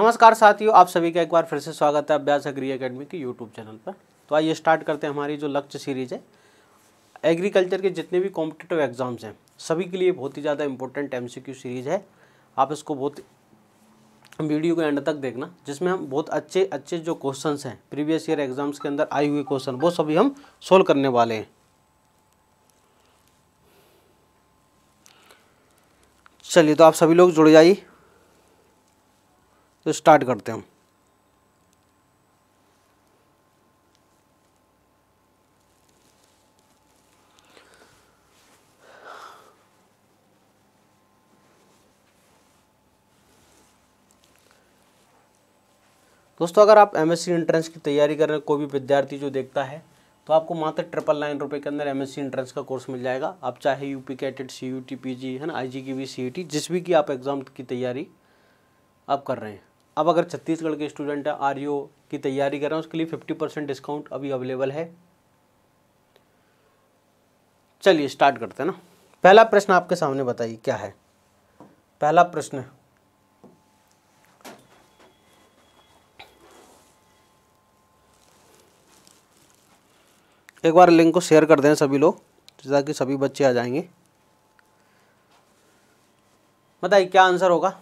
नमस्कार साथियों, आप सभी का एक बार फिर से स्वागत है अभ्यास अग्री एकेडमी के यूट्यूब चैनल पर। तो आइए स्टार्ट करते हैं हमारी जो लक्ष्य सीरीज़ है। एग्रीकल्चर के जितने भी कॉम्पिटिटिव एग्ज़ाम्स हैं, सभी के लिए बहुत ही ज़्यादा इंपॉर्टेंट एम सीरीज़ है। आप इसको बहुत वीडियो को एंड तक देखना, जिसमें हम बहुत अच्छे अच्छे जो क्वेश्चन हैं प्रीवियस ईयर एग्ज़ाम्स के अंदर आए हुए क्वेश्चन वो सभी हम सोल्व करने वाले हैं। चलिए तो आप सभी लोग जुड़ जाइए। तो स्टार्ट करते हैं हम। दोस्तों, अगर आप एमएससी एंट्रेंस की तैयारी कर रहे हैं, कोई भी विद्यार्थी जो देखता है तो आपको मात्र ट्रिपल नाइन रुपये के अंदर एमएससी एंट्रेंस का कोर्स मिल जाएगा। आप चाहे UP CATET C U T P G है ना आई जी की भी सी टी जिस भी की आप एग्ज़ाम की तैयारी आप कर रहे हैं। अब अगर छत्तीसगढ़ के स्टूडेंट है आर की तैयारी कर रहे हैं, उसके लिए फिफ्टी परसेंट डिस्काउंट अभी अवेलेबल है। चलिए स्टार्ट करते हैं ना। पहला प्रश्न आपके सामने बताइए, क्या है? पहला प्रश्न। एक बार लिंक को शेयर कर दें सभी लोग, ताकि सभी बच्चे आ जाएँगे। बताइए, क्या आंसर होगा?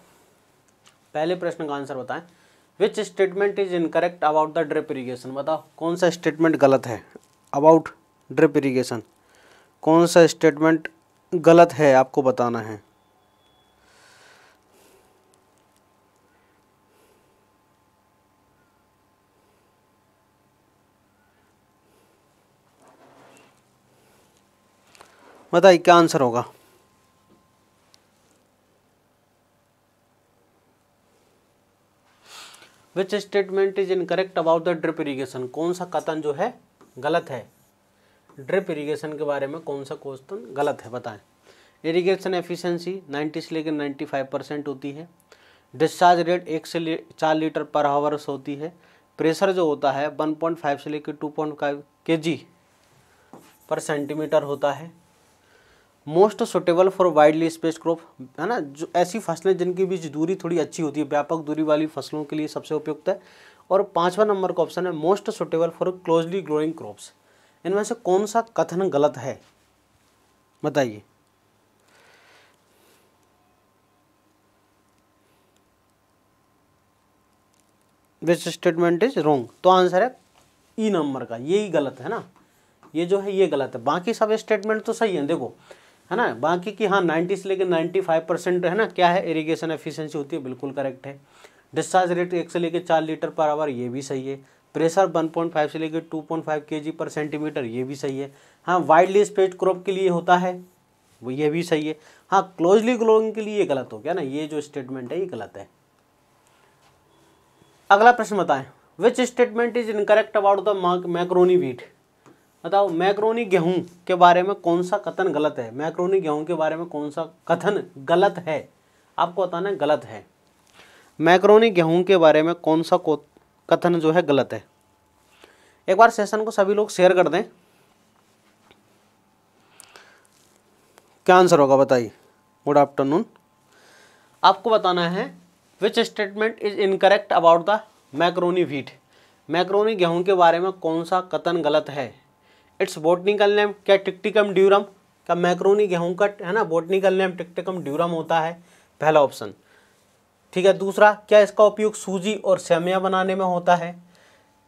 पहले प्रश्न का आंसर बताएँ। Which statement is incorrect about the drip irrigation बताओ, कौन सा स्टेटमेंट गलत है अबाउट ड्रिप इरीगेशन कौन सा स्टेटमेंट गलत है आपको बताना है? बताइए, क्या आंसर होगा? Which statement is incorrect about the drip irrigation कौन सा कथन जो है गलत है? ड्रिप इरीगेशन के बारे में कौन सा क्वेश्चन गलत है? बताएँ। इरीगेशन एफिशिएंसी 90 से लेकर 95 परसेंट होती है। डिस्चार्ज रेट एक से ले, चार लीटर पर आवर्स होती है। प्रेशर जो होता है 1.5 से लेकर 2.5 केजी पर सेंटीमीटर होता है। Most suitable for widely space crop, है ना, जो ऐसी फ़सलें जिनकी बीच दूरी थोड़ी अच्छी होती है, व्यापक दूरी वाली फ़सलों के लिए सबसे उपयुक्त है। और पांचवा नंबर का ऑप्शन है most suitable for closely growing crops. इनमें से कौन सा कथन गलत है? बताइए। विच स्टेटमेंट इज़ रॉन्ग तो आंसर है ई नंबर का। ये ही गलत है ना? ये जो है, ये गलत है। बाकी सब स्टेटमेंट तो सही है। देखो है ना? बाकी की हाँ नाइन्टी से लेकर नाइन्टी फाइव परसेंट है ना, क्या है? इरीगेशन एफिशिएंसी होती है, बिल्कुल करेक्ट है। डिस्चार्ज रेट एक से लेकर चार लीटर पर आवर ये भी सही है। प्रेशर 1.5 से लेकर 2.5 केजी पर सेंटीमीटर ये भी सही है। हाँ वाइडली स्पेड क्रॉप के लिए होता है, वो ये भी सही है। हाँ क्लोजली ग्लोइंग के लिए गलत हो गया ना, ये जो स्टेटमेंट है, ये गलत है। अगला प्रश्न बताएँ। Which statement is incorrect about the macaroni wheat बताओ, मैक्रोनी गेहूँ के बारे में कौन सा कथन गलत है? मैक्रोनी गेहूँ के बारे में कौन सा कथन गलत है? आपको बताना गलत है। मैक्रोनी गेहूँ के बारे में कौन सा कथन जो है गलत है? एक बार सेशन को सभी लोग शेयर कर दें। क्या आंसर होगा बताइए? Good afternoon. आपको बताना है which statement is incorrect about the macaroni wheat macaroni गेहूँ के बारे में कौन सा कथन गलत है? इट्स बोटनिकल नेम, क्या टिक्टिकम ड्यूरम? क्या मैक्रोनी गेहूँ का, है ना, बोटनिकल नेम, टिक्टिकम ड्यूरम होता है? पहला ऑप्शन। ठीक है, दूसरा, क्या इसका उपयोग सूजी और सेमिया बनाने में होता है?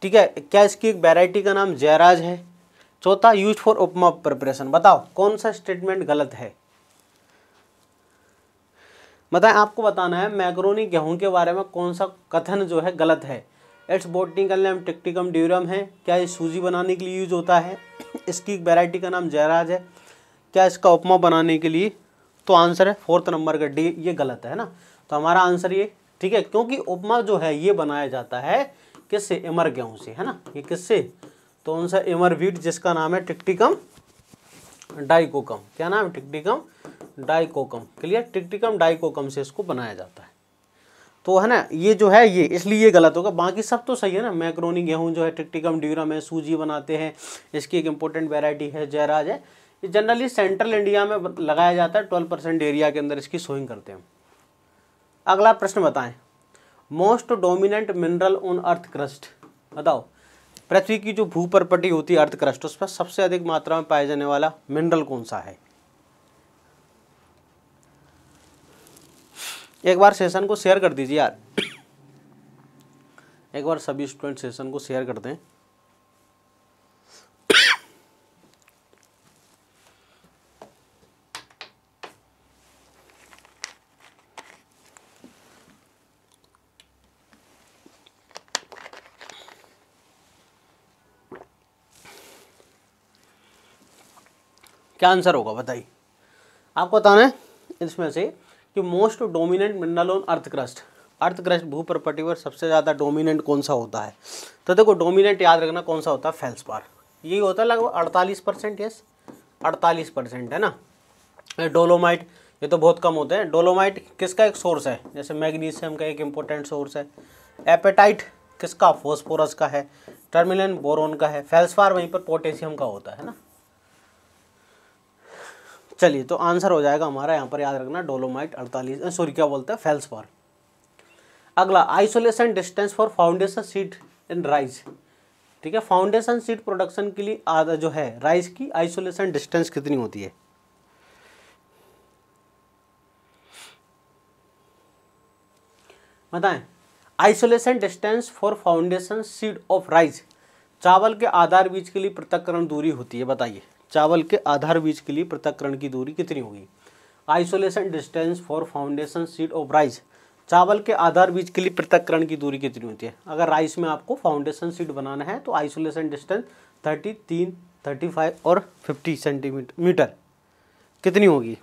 ठीक है, क्या इसकी एक वेराइटी का नाम जयराज है? चौथा यूज़ फॉर उपमा प्रिपरेशन बताओ, कौन सा स्टेटमेंट गलत है? बताएँ, आपको बताना है मैक्रोनी गेहूँ के बारे में कौन सा कथन जो है गलत है। Its botanical name Triticum durum है। क्या ये सूजी बनाने के लिए यूज़ होता है? इसकी वैरायटी का नाम जयराज है। क्या इसका उपमा बनाने के लिए? तो आंसर है फोर्थ नंबर का डी। ये गलत है ना? तो हमारा आंसर ये, ठीक है? क्योंकि उपमा जो है, ये बनाया जाता है किससे? इमर गेहूँ से, है ना? ये किससे? तो उनसे इमर वीट जिसका नाम है टिक्टिकम डाइकोकम। क्या नाम है? टिक्टिकम डाइकोकम। क्लियर? टिक्टिकम डाइकोकम से इसको बनाया जाता है। तो है ना, ये जो है, ये इसलिए ये गलत होगा। बाकी सब तो सही है ना, मैक्रोनी गेहूँ जो है, टिक्टिकम, ड्यूरम है, सूजी बनाते हैं, इसकी एक इम्पोर्टेंट वेराइटी है, जयराज है। ये जनरली सेंट्रल इंडिया में लगाया जाता है ट्वेल्व परसेंट एरिया के अंदर इसकी सोइंग करते हैं अगला प्रश्न बताएँ। Most dominant mineral on earth crust बताओ, पृथ्वी की जो भू परपटी होती है अर्थ क्रस्ट उस पर सबसे अधिक मात्रा में पाया जाने वाला मिनरल कौन सा है? एक बार सेशन को शेयर कर दीजिए यार। एक बार सभी स्टूडेंट सेशन को शेयर कर दें। क्या आंसर होगा बताइए। आपको बताना है, इसमें से कि most dominant mineral on earth crust earth crust भू प्रॉपर्टी पर सबसे ज़्यादा डोमिनेंट कौन सा होता है? तो देखो, डोमिनेंट याद रखना कौन सा होता है? फेल्सपार। यही होता है लगभग अड़तालीस परसेंट यस अड़तालीस परसेंट, है ना? डोलोमाइट, ये तो बहुत कम होते हैं। डोलोमाइट किसका एक सोर्स है? जैसे मैग्नीशियम का एक इम्पोर्टेंट सोर्स है। एपेटाइट किसका? फोस्फोरस का है। टर्मिलन बोरोन का है। फेल्सफार वहीं पर पोटेशियम का होता है ना? चलिए तो आंसर हो जाएगा हमारा यहाँ पर याद रखना डोलोमाइट अड़तालीस सॉरी क्या बोलते हैं? फेल्स फॉर अगला isolation distance for foundation seed in rice ठीक है फाउंडेशन सीट प्रोडक्शन के लिए आधा जो है राइस की आइसोलेशन डिस्टेंस कितनी होती है? बताएँ। Isolation distance for foundation seed of rice चावल के आधार बीज के लिए पृथककरण दूरी होती है, बताइए। चावल के आधार बीज के लिए पृथककरण की दूरी कितनी होगी? Isolation distance for foundation seed of rice चावल के आधार बीज के लिए पृथककरण की दूरी कितनी होती है? अगर राइस में आपको फाउंडेशन सीड बनाना है तो आइसोलेशन डिस्टेंस थर्टी तीन थर्टी फाइव और फिफ्टी सेंटीमीटर मीटर कितनी होगी?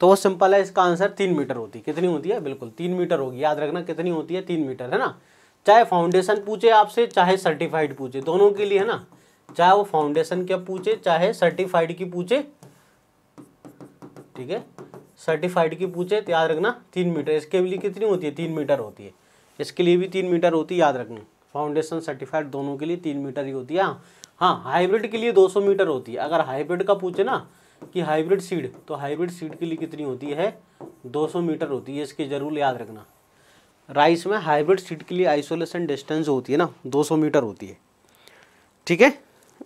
तो वो सिंपल है, इसका आंसर तीन मीटर होती है। कितनी होती है? बिल्कुल, तीन मीटर होगी। याद रखना, कितनी होती है? तीन मीटर है ना? चाहे फाउंडेशन पूछे आपसे, चाहे सर्टिफाइड पूछे, दोनों के लिए, है ना? चाहे वो फाउंडेशन क्या पूछे, चाहे सर्टिफाइड की पूछे, ठीक है? सर्टिफाइड की पूछे तो याद रखना, तीन मीटर। इसके लिए कितनी होती है? तीन मीटर होती है। इसके लिए भी तीन मीटर होती है, याद रखना। फाउंडेशन सर्टिफाइड दोनों के लिए तीन मीटर ही होती है। हाँ हाइब्रिड के लिए 200 मीटर होती है। अगर हाइब्रिड का पूछे ना, कि हाइब्रिड सीड तो हाइब्रिड सीड के लिए कितनी होती है? 200 मीटर होती है। इसके ज़रूर याद रखना। राइस में हाइब्रिड सीड के लिए आइसोलेशन डिस्टेंस होती है ना 200 मीटर होती है। ठीक है?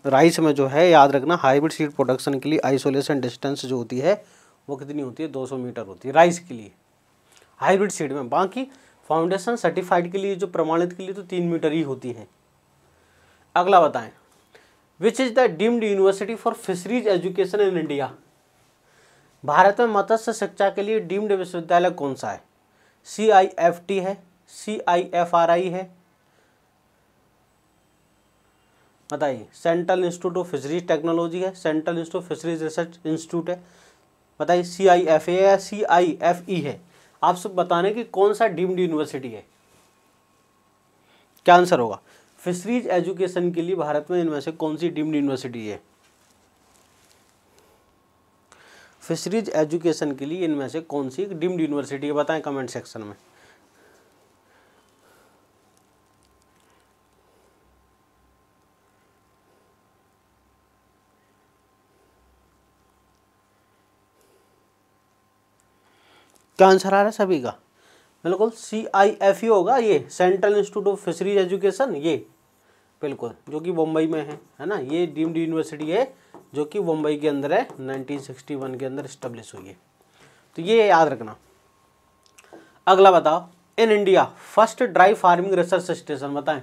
राइस में जो है, याद रखना, हाइब्रिड सीड प्रोडक्शन के लिए आइसोलेशन डिस्टेंस जो होती है, वो कितनी होती है? 200 मीटर होती है, राइस के लिए। हाइब्रिड सीड में। बाकी फाउंडेशन सर्टिफाइड के लिए, जो प्रमाणित के लिए तो तीन मीटर ही होती है। अगला बताएँ। Which is the deemed university for fisheries education in India Bharat में मत्स्य शिक्षा के लिए डीम्ड विश्वविद्यालय कौन सा है? सी आई एफ़ टी है सी आई एफ़ आर आई है बताइए central institute of fisheries technology है central institute of fisheries research institute है। बताइए सी आई एफ़ ए है सी आई एफ़ ई है? आप सब बताने कि कौन सा डीम्ड यूनिवर्सिटी है? क्या आंसर होगा? फिशरीज एजुकेशन के लिए भारत में इनमें से कौन सी डीम्ड यूनिवर्सिटी है? फिशरीज एजुकेशन के लिए इनमें से कौन सी डीम्ड यूनिवर्सिटी है? बताएँ कमेंट सेक्शन में। क्या आंसर आ रहा है सभी का? बिल्कुल सी आई एफ़ ई होगा ये central institute of fisheries education ये। बिल्कुल, जो कि मुंबई में है है ना? ये डीम्ड यूनिवर्सिटी है, जो कि मुंबई के अंदर है 1961 के अंदर इस्टेब्लिश हुई है। तो ये याद रखना। अगला बताओ in India first dry farming research station बताएँ।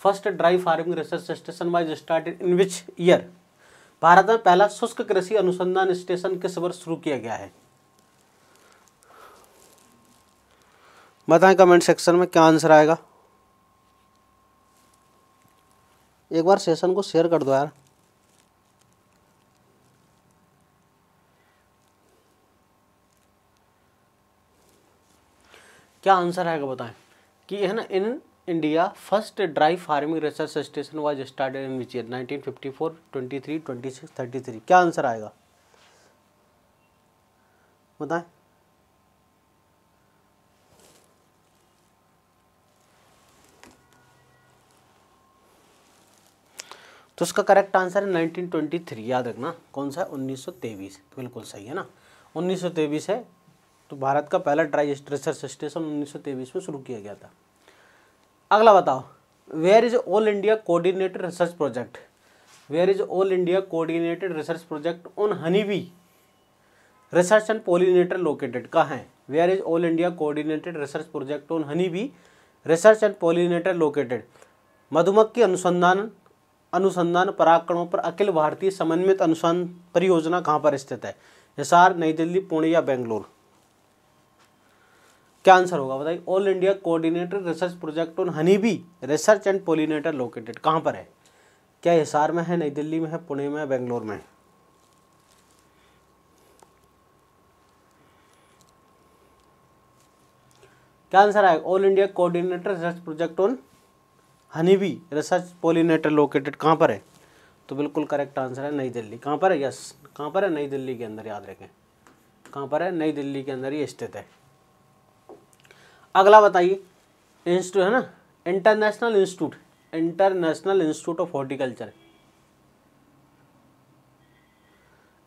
First dry farming research station was started in which year Bharat में पहला शुष्क कृषि अनुसंधान स्टेशन किस वर्ष शुरू किया गया है? बताएँ कमेंट सेक्शन में क्या आंसर आएगा। एक बार सेशन को शेयर कर दो यार। क्या आंसर आएगा बताएँ। कि है ना in India first dry farming research station was started in which year 1954 23 26 33 क्या आंसर आएगा। बताएँ। तो उसका करेक्ट आंसर है 1923 याद रखना। कौन सा? है 1923 बिल्कुल सही है ना? 1923 है तो भारत का पहला ड्राई रिसर्च स्टेशन उन्नीस सौ तेईस में शुरू किया गया था। अगला बताओ where is All India Coordinated Research Project where is All India Coordinated Research Project on honey bee research and pollinator located कहाँ है? Where is All India Coordinated Research Project on honey bee research and pollinator located मधुमक्खी अनुसंधान अनुसंधान पराक्रमों पर अखिल भारतीय समन्वित अनुसंधान परियोजना कहाँ पर स्थित है? हिसार, नई दिल्ली, पुणे या बेंगलोर? क्या आंसर होगा बताइए? All India Coordinator Research Project on honey bee research and pollinator located कहाँ पर है? क्या हिसार में है, नई दिल्ली में है, पुणे में है, बेंगलोर में है? क्या आंसर आएगा? All India Coordinator Research Project on honey bee research pollinator located कहाँ पर है? तो बिल्कुल करेक्ट आंसर है, नई दिल्ली। कहाँ पर है? यस कहाँ पर है? नई दिल्ली के अंदर, याद रखें। कहाँ पर है? नई दिल्ली के अंदर ये स्थित है। अगला बताइए। इंस्टीट्यूट है ना? International institute international institute of horticulture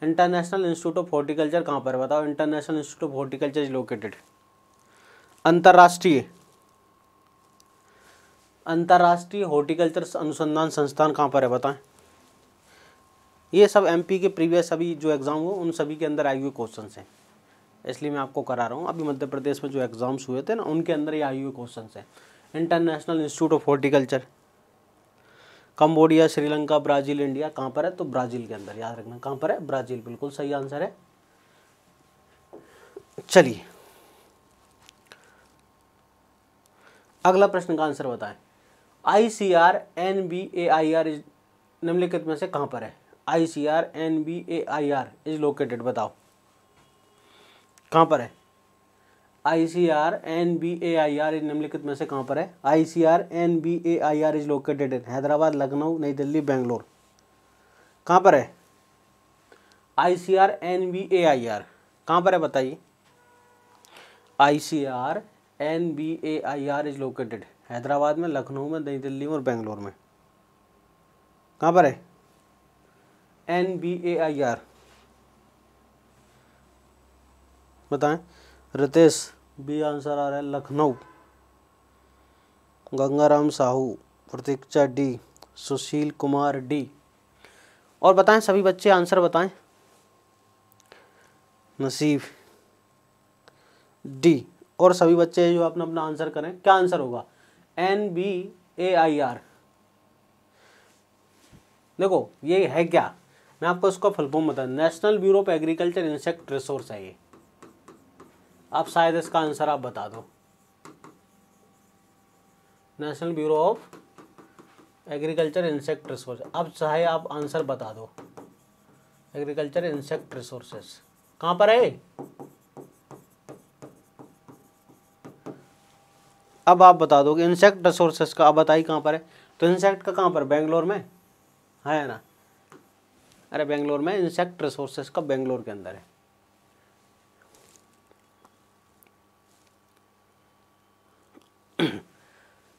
international institute of horticulture कहाँ पर बताओ। International institute of horticulture is located अंतर्राष्ट्रीय। अंतर्राष्ट्रीय हॉर्टिकल्चर अनुसंधान संस्थान कहाँ पर है, बताएँ। ये सब एमपी के प्रीवियस अभी जो एग्ज़ाम हुए, उन सभी के अंदर आए हुए क्वेश्चन हैं। इसलिए मैं आपको करा रहा हूँ, अभी मध्य प्रदेश में जो एग्ज़ाम्स हुए थे ना, उनके अंदर ये आए हुए क्वेश्चन हैं। International institute of horticulture Cambodia Sri Lanka Brazil India कहाँ पर है? तो ब्राज़ील के अंदर, याद रखना, कहाँ पर है? ब्राज़ील बिल्कुल सही आंसर है। चलिए। अगला प्रश्न का आंसर बताएँ। I C R N B A I R is निम्नलिखित में से कहाँ पर है? I C R N B A I R is located बताओ। कहाँ पर है? I C R N B A I R is निम्नलिखित में से कहाँ पर है? I C R N B A I R is located in Hyderabad, Lucknow, New Delhi, Bangalore. कहाँ पर है? I C R N B A I R कहाँ पर है, बताइए? I C R N B A I R is located Hyderabad में, लखनऊ में, नई दिल्ली में और बेंगलोर में। कहाँ पर है? N B A I R बताएँ। रितेश, बी आंसर आ रहा है Lucknow. Gangaram Sahu Pratiksha D Sushil Kumar D. और बताएँ, सभी बच्चे आंसर बताएँ। नसीब डी। और सभी बच्चे जो अपना अपना आंसर करें। क्या आंसर होगा? N B A I R. देखो, ये है क्या? मैं आपको इसका फुल बता national bureau of agriculture insect resource है ये। अब शायद इसका आंसर आप बता दो। National bureau of agriculture insect resource. अब चाहे आप आंसर बता दो। Agriculture insect resources. कहाँ पर है अब आप बता दो इंसेक्ट रिसोर्सेस का, अब बताइए कहाँ पर है? तो इंसेक्ट का कहाँ पर? बेंगलोर में? है ना? अरे, बेंगलोर में इंसेक्ट रिसोर्सेस का बेंगलोर के अंदर है।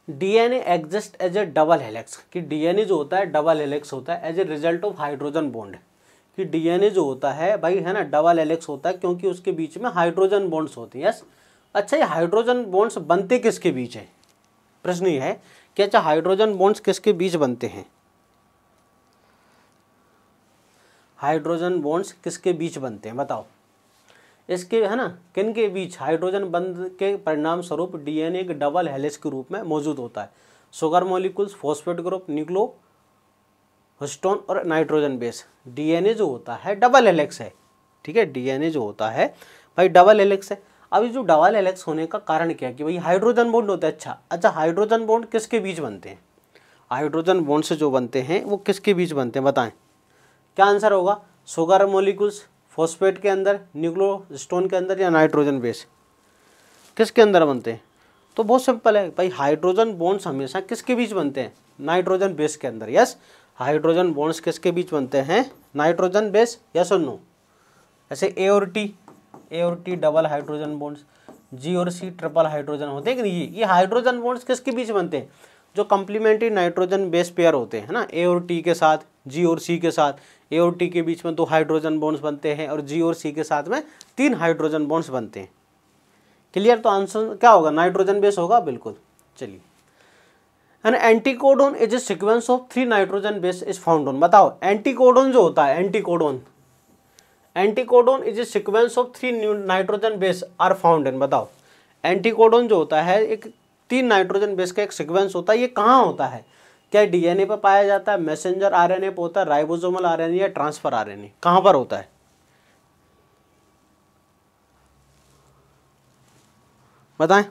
DNA exist as a double helix कि डीएनए जो होता है डबल हेलेक्स होता है as a result of hydrogen bond कि डीएनए जो होता है, भाई, है ना डबल हेलेक्स होता है, क्योंकि उसके बीच में हाइड्रोजन बॉन्ड्स होती हैं। यस अच्छा ये हाइड्रोजन बॉन्ड्स बनते किसके बीच है? प्रश्न ये है कि अच्छा हाइड्रोजन बॉन्ड्स किसके बीच बनते हैं? हाइड्रोजन बॉन्ड्स किसके बीच बनते हैं? बताओ। इसके, है ना, किन के बीच? हाइड्रोजन बंध के परिणाम स्वरूप डीएनए एक डबल हेलिस के रूप में मौजूद होता है। Sugar molecules phosphate group nucleohistone और नाइट्रोजन बेस डीएनए जो होता है डबल हेलिक्स है। ठीक है डीएनए जो होता है, भाई डबल हेलिक्स है। अभी जो डबल एलेक्स होने का कारण क्या है कि भाई हाइड्रोजन बॉन्ड होता है अच्छा। अच्छा हाइड्रोजन बॉन्ड किसके बीच बनते हैं? हाइड्रोजन बॉन्ड से जो बनते हैं, वो किसके बीच बनते हैं, बताएँ। क्या आंसर होगा? शुगर मोलिकुल्स फॉस्फेट के अंदर न्यूक्लो स्टोन के अंदर या नाइट्रोजन बेस किसके अंदर बनते हैं? तो बहुत सिंपल है, भाई हाइड्रोजन बॉन्ड्स हमेशा किसके बीच बनते हैं? नाइट्रोजन बेस के अंदर यस हाइड्रोजन बॉन्ड्स किसके बीच बनते हैं? नाइट्रोजन बेस यस और नो ऐसे ए और टी ए और T double hydrogen bonds G और सी ट्रिपल हाइड्रोजन होते हैं कि नहीं? ये हाइड्रोजन बॉन्ड्स किसके बीच बनते हैं? जो कम्प्लीमेंट्री नाइट्रोजन बेस पेयर होते हैं ना? ए और टी के साथ जी और सी के साथ ए और टी के बीच में दो हाइड्रोजन बॉन्ड्स बनते हैं और जी और सी के साथ में तीन हाइड्रोजन बॉन्ड्स बनते हैं। क्लियर तो आंसर क्या होगा? नाइट्रोजन बेस होगा? बिल्कुल। चलिए। An anticodon is a sequence of three nitrogen base is found on बताओ एंटीकोडोन जो होता है anticodon anticodon is a sequence of three nitrogen base are found बताओ। एंटीकोडोन जो होता है, एक तीन नाइट्रोजन बेस का एक सिक्वेंस होता है, ये कहाँ होता है? क्या डीएनए पर पाया जाता है, मैसेंजर आरएनए पर होता है, राइबोसोमल आरएनए या ट्रांसफ़र आरएनए? कहाँ पर होता है? बताएँ।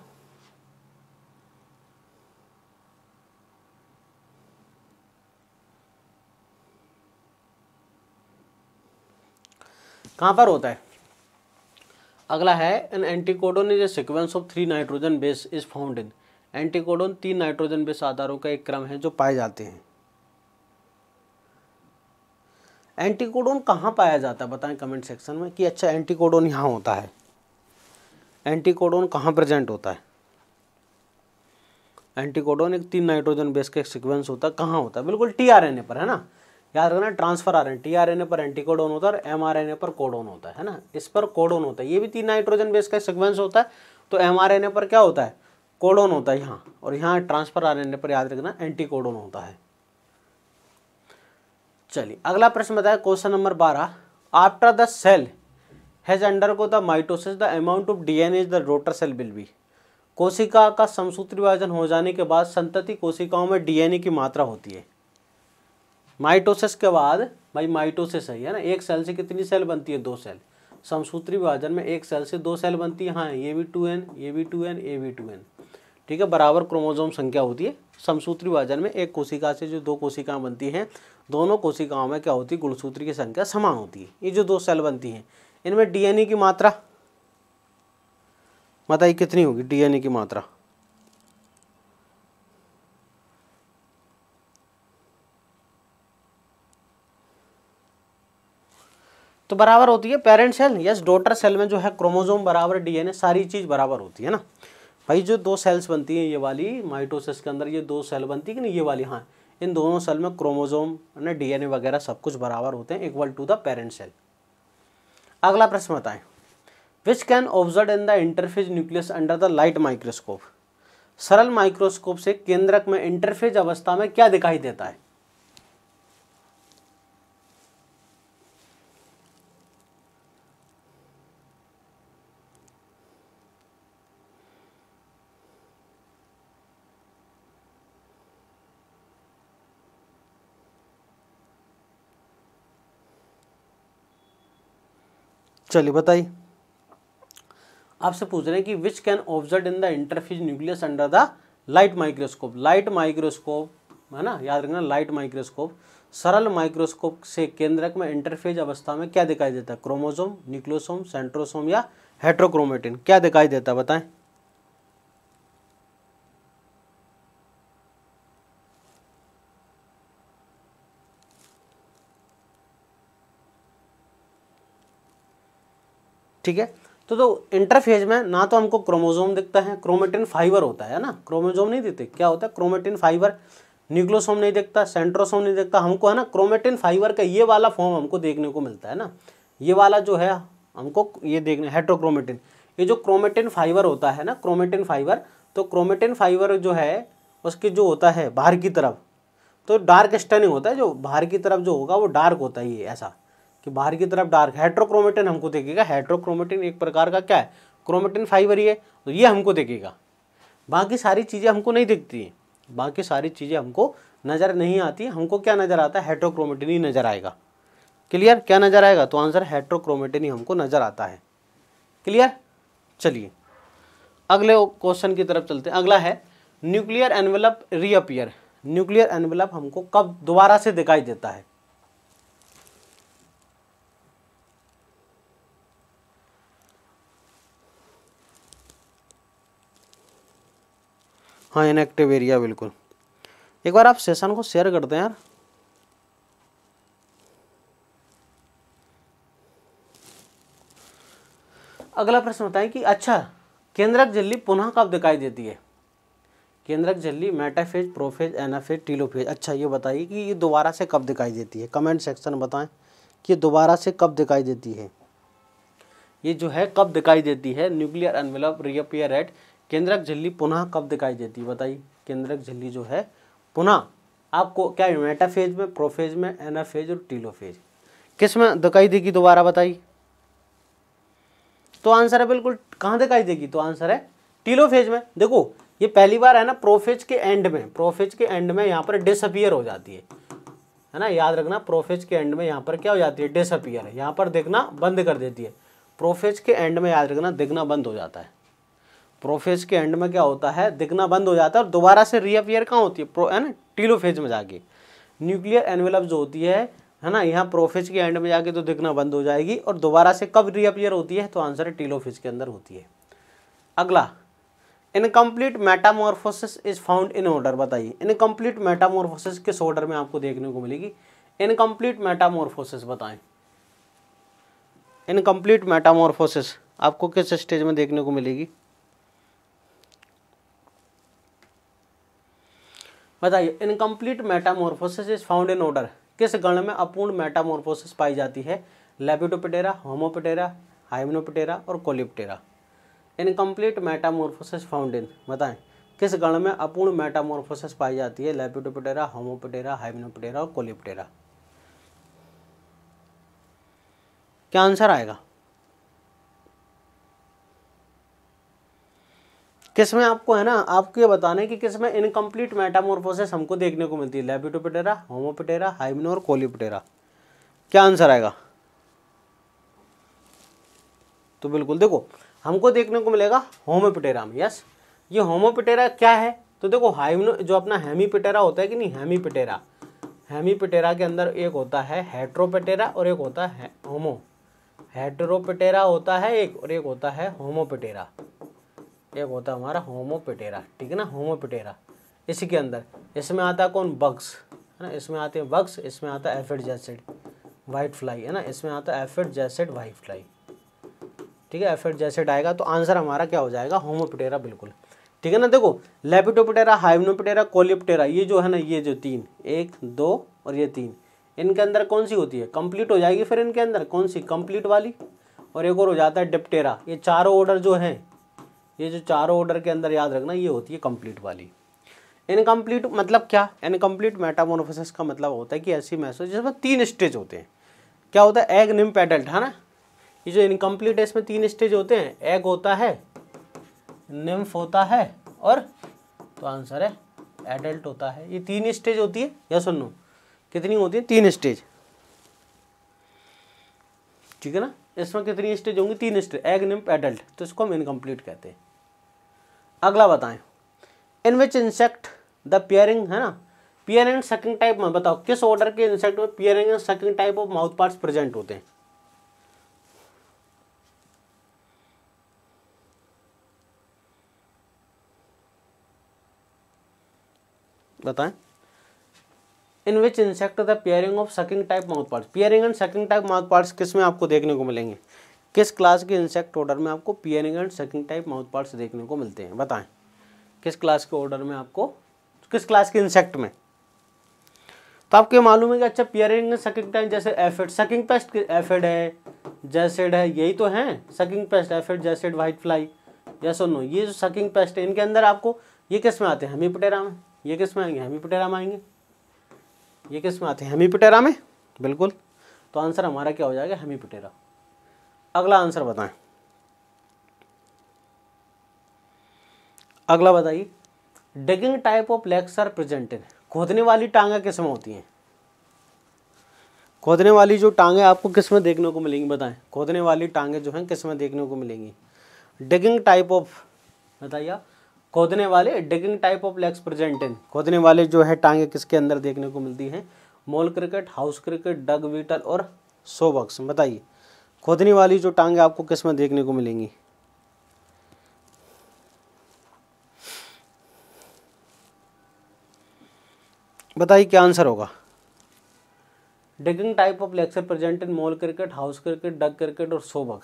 कहाँ पर होता है? अगला है an anticodon is a sequence of three nitrogen base is found in anticodon तीन नाइट्रोजन बेस आधारों का एक क्रम है जो पाए जाते हैं। एंटीकोडोन कहाँ पाया जाता है? बताएँ कमेंट सेक्शन में कि अच्छा एंटीकोडोन यहाँ होता है। एंटीकोडोन कहाँ प्रेजेंट होता है? एंटीकोडोन एक तीन नाइट्रोजन बेस का एक सीक्वेंस होता है। कहाँ होता है? बिल्कुल टीआरएनए पर, है ना? याद रखना transfer R N T R N A पर एंटीकोडोन होता है एम आर एन ए पर कोडोन होता है ना? इस पर कोडोन होता है। ये भी तीन नाइट्रोजन बेस का सिक्वेंस होता है तो एम आर एन ए पर क्या होता है? कोडोन होता है यहाँ, और यहाँ ट्रांसफ़र आर एन ए पर याद रखना एंटीकोडोन होता है। चलिए, अगला प्रश्न बताया क्वेश्चन नंबर बारह। After the cell has undergo the mitosis the amount of D N A the daughter cell will be कोशिका का समसूत्र विभाजन हो जाने के बाद संतति कोशिकाओं में डीएनए की मात्रा होती है। माइटोसिस के बाद, भाई माइटोसिस है ना? एक सेल से कितनी सेल बनती है? दो सेल। समसूत्री विभाजन में एक सेल से दो सेल बनती है। हाँ ये भी टू एन, ये भी टू एन ए भी टू एन। ठीक है? बराबर क्रोमोजोम संख्या होती है। समसूत्री विभाजन में एक कोशिका से जो दो कोशिकाएँ बनती हैं, दोनों कोशिकाओं में क्या होती है? गुणसूत्री की संख्या समान होती है। ये जो दो सेल बनती हैं, इनमें डीएनए की मात्रा, बताइए कितनी होगी डीएनए की मात्रा? तो बराबर होती है parent cell yes daughter cell में जो है क्रोमोजोम बराबर डीएनए सारी चीज़ बराबर होती है ना? भाई, जो दो सेल्स बनती हैं, ये वाली माइटोसिस के अंदर, ये दो सेल बनती है कि नहीं? ये वाली हाँ। इन दोनों सेल में क्रोमोजोम ना डीएनए वगैरह सब कुछ बराबर होते हैं equal to the parent cell अगला प्रश्न बताएँ। Which can observe in the interphase nucleus under the light microscope सरल माइक्रोस्कोप से केंद्रक में इंटरफेज अवस्था में क्या दिखाई देता है? चलिए बताइए। आपसे पूछ रहे हैं कि which can observe in the interphase nucleus under the light microscope light microscope है ना? याद रखना लाइट माइक्रोस्कोप सरल माइक्रोस्कोप से केंद्रक में इंटरफेज अवस्था में क्या दिखाई देता है? क्रोमोसोम न्यूक्लियोसोम सेंट्रोसोम या हेट्रोक्रोमेटिन क्या दिखाई देता है? बताएँ। ठीक है? तो तो इंटरफेज में ना तो हमको क्रोमोजोम दिखता है क्रोमेटिन फाइबर होता है ना? क्रोमोजोम नहीं दिखते क्या होता है? क्रोमेटिन फाइबर न्यूक्लोसोम नहीं दिखता सेंट्रोसोम नहीं दिखता। हमको, है ना? क्रोमेटिन फाइबर का ये वाला फॉर्म हमको देखने को मिलता है ना? ये वाला जो है, हमको ये देखने हेट्रोक्रोमेटिन ये जो क्रोमेटिन फाइबर होता है ना क्रोमेटिन फाइबर तो क्रोमेटिन फाइबर जो है, उसके जो होता है, बाहर की तरफ़ तो डार्क स्टनिंग होता है जो, बाहर की तरफ़ जो होगा, वो डार्क होता है ये ऐसा। कि बाहर की तरफ़ डार्क हेट्रोक्रोमेटिन हमको देखेगा। हेट्रोक्रोमेटिन एक प्रकार का क्या है? क्रोमेटिन फाइबर ही है तो ये हमको देखेगा। बाकी सारी चीज़ें हमको नहीं दिखती हैं। बाकी सारी चीज़ें हमको नज़र नहीं आती हमको क्या नज़र आता है? हेट्रोक्रोमेटिन ही नज़र आएगा। क्लियर क्या नज़र आएगा? तो आंसर हेट्रोक्रोमेटिन ही हमको नज़र आता है। क्लियर चलिए, अगले क्वेश्चन की तरफ़ चलते हैं। अगला है nuclear envelope reappear nuclear envelope हमको कब दोबारा से दिखाई देता है? हाँ इनएक्टिव एरिया बिल्कुल। एक बार आप सेशन को शेयर कर दें यार। अगला प्रश्न बताएँ कि अच्छा केंद्रक झिल्ली पुनः कब दिखाई देती है? केंद्रक झिल्ली मेटाफेज प्रोफेज एनाफेज टीलोफेज अच्छा ये बताइए कि ये दोबारा से कब दिखाई देती है? कमेंट सेक्शन बताएँ कि दोबारा से कब दिखाई देती है। ये जो है, कब दिखाई देती है? न्यूक्लियर एनवेलप रियपियर एट केंद्रक झिल्ली पुनः कब दिखाई देती है बताइए। केंद्रक झिल्ली जो है, पुनः आपको क्या मेटाफेज में, प्रोफेज में, एनाफेज और टीलोफेज। किसमें दिखाई देगी दोबारा, बताइए। तो आंसर है बिल्कुल, कहाँ दिखाई देगी? तो आंसर है टीलोफेज में। देखो, ये पहली बार है ना, प्रोफेज के एंड में। प्रोफेज के एंड में यहाँ पर डिसअपियर हो जाती है। है ना, याद रखना, प्रोफेज के एंड में यहाँ पर क्या हो जाती है, डिसअपियर है। यहाँ पर देखना बंद कर देती है। प्रोफेज के एंड में याद रखना, दिखना बंद हो जाता है। प्रोफेज के एंड में क्या होता है? दिखना बंद हो जाता है और दोबारा से रीअपियर कहाँ होती है? प्रो है ना? टीलोफेज में जाके। न्यूक्लियर एनवेलप जो होती है है ना? यहाँ प्रोफेज के एंड में जाके तो दिखना बंद हो जाएगी और दोबारा से कब रीअपियर होती है? तो आंसर है टीलोफेज के अंदर होती है। अगला incomplete metamorphosis is found in order बताइए इनकम्प्लीट मेटामॉर्फोसिस किस ऑर्डर में आपको देखने को मिलेगी? इनकम्प्लीट मेटामॉर्फोसिस बताएँ। इनकम्प्लीट मेटामॉर्फोसिस आपको किस स्टेज में देखने को मिलेगी? बताइए incomplete metamorphosis is found in order किस गण में अपूर्ण मेटामॉर्फोसिस पाई जाती है? लेपिटोपिटेरा होमोपिटेरा हाइमनोपिटेरा और Coleoptera incomplete metamorphosis found in बताएँ, किस गण में अपूर्ण मेटामोरफोसिस पाई जाती है? लेपिटोपिटेरा होमोपिटेरा हाइमनोपिटेरा और कोलिप्टेरा क्या आंसर आएगा? किसमें आपको है ना, आपको ये बताना है कि किसमें इनकम्प्लीट मेटामोरफोसिस हमको देखने को मिलती है। लेपिटोपिटेरा होमोपिटेरा हाइमिनो और कोलिपिटेरा क्या आंसर आएगा? तो बिल्कुल देखो, हमको देखने को मिलेगा होमोपिटेरा में यस ये होमोपिटेरा क्या है? तो देखो हाइमिनो जो अपना हेमीपिटेरा होता है कि नहीं हेमीपिटेरा हेमीपिटेरा के अंदर एक होता है हेट्रोपिटेरा और एक होता है होमो हेट्रोपिटेरा होता है एक और एक होता है होमोपिटेरा एक होता है हमारा होमोपिटेरा ठीक है ना? होमोपिटेरा इसी के अंदर। इसमें आता कौन? बग्स है ना? इसमें आते हैं बग्स इसमें आता है एफिड जैसिड वाइट फ्लाई है ना? इसमें आता है एफिड जैसिड वाइट फ्लाई ठीक है? एफिड जैसिड आएगा तो आंसर हमारा क्या हो जाएगा? होमोपिटेरा बिल्कुल। ठीक है ना? देखो लेपिटोपिटेरा हाइमनोपिटेरा कोलियोपिटेरा ये जो है ना, ये जो तीन, एक, दो और ये तीन, इनके अंदर कौन सी होती है? कंप्लीट हो जाएगी फिर इनके अंदर। कौन सी? कंप्लीट वाली। और एक और हो जाता है डिप्टेरा ये चारों ऑर्डर जो हैं ये जो चारों ऑर्डर के अंदर याद रखना, ये होती है कंप्लीट वाली। इनकम्प्लीट मतलब क्या? इनकम्प्लीट मेटामोनोफोसिस का मतलब होता है कि ऐसी मैसेज जिसमें तीन स्टेज होते हैं। क्या होता है? एग निम्प एडल्ट है ना? ये जो इनकम्प्लीट है, इसमें तीन स्टेज होते हैं। एग होता है निम्फ होता है और तो आंसर है एडल्ट होता है। ये तीन स्टेज होती है, या सुनो कितनी होती है? तीन स्टेज ठीक है ना? इसमें कितनी स्टेज होंगी? तीन स्टेज एग निम्प एडल्ट तो इसको हम इनकम्प्लीट कहते हैं। अगला बताएँ। In which insect the piercing है ना? पियरिंग एंड सकिंग टाइप में बताओ, किस ऑर्डर के इंसेक्ट में piercing and sucking type of mouth parts present होते हैं? बताएँ। In which insect the piercing of sucking type mouth parts piercing and sucking type mouth parts किसमें आपको देखने को मिलेंगे? किस क्लास के इंसेक्ट ऑर्डर में आपको piercing and sucking type mouth parts देखने को मिलते हैं? बताएँ। किस क्लास के ऑर्डर में आपको, किस क्लास के इंसेक्ट में? तो आपको मालूम है कि अच्छा पियरिंग सकिंग टाइप जैसे एफिड सकिंग पेस्ट एफिड है जैसेड है, यही तो हैं। Sucking pest aphid jassid white fly या नो ये जो सकिंग पेस्ट है, इनके अंदर आपको ये किसमें आते हैं? हेमीपटेरा में। ये किसमें आएँगे? हेमीपटेरा में आएँगे। ये किसमें आते हैं? हेमीपटेरा में? बिल्कुल। तो आंसर हमारा क्या हो जाएगा? हेमीपटेरा अगला आंसर बताएँ। अगला बताइए digging type of legs are presented खोदने वाली टांगे किसमें होती हैं? खोदने वाली जो टांगे आपको किसमें देखने को मिलेंगी बताएँ? खोदने वाली टांगे जो हैं, किसमें देखने को मिलेंगी? डिगिंग टाइप ऑफ़ बताइए खोदने वाले digging type of legs present in खोदने वाले जो है टांगे किसके अंदर देखने को मिलती हैं? Mole cricket house cricket dung beetle और सोबक्स बताइए। खोदने वाली जो टांगे आपको किसमें देखने को मिलेंगी? बताइए क्या आंसर होगा? Digging type of legs present in mole cricket, house cricket, dung cricket और सोबक